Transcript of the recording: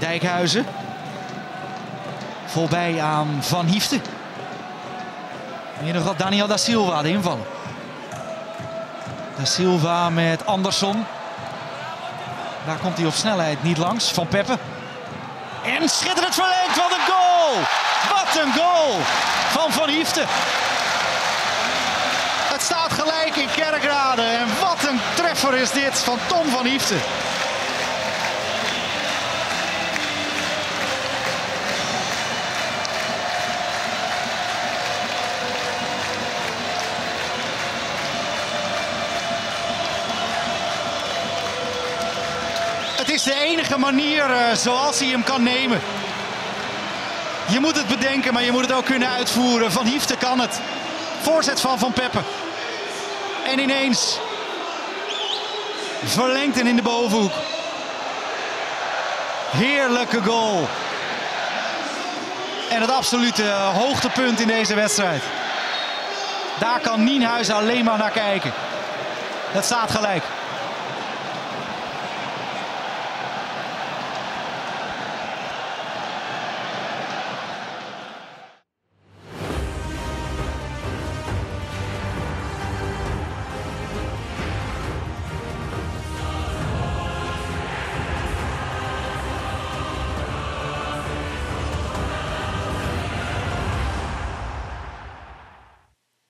Dijkhuizen. Voorbij aan Van Hiefte. Hier nog wat Daniel da Silva, de invallen. Da Silva met Andersson. Daar komt hij op snelheid niet langs. Van Peppe. En schitterend verlengd. Wat een goal! Wat een goal van Van Hiefte. Het staat gelijk in Kerkrade. En wat een treffer is dit van Tom van Hiefte. Het is de enige manier uh, zoals hij hem kan nemen. Je moet het bedenken, maar je moet het ook kunnen uitvoeren. Van Hiefte kan het. Voorzet van Van Peppe. En ineens verlengt en in de bovenhoek. Heerlijke goal. En het absolute hoogtepunt in deze wedstrijd. Daar kan Nienhuis alleen maar naar kijken. Het staat gelijk.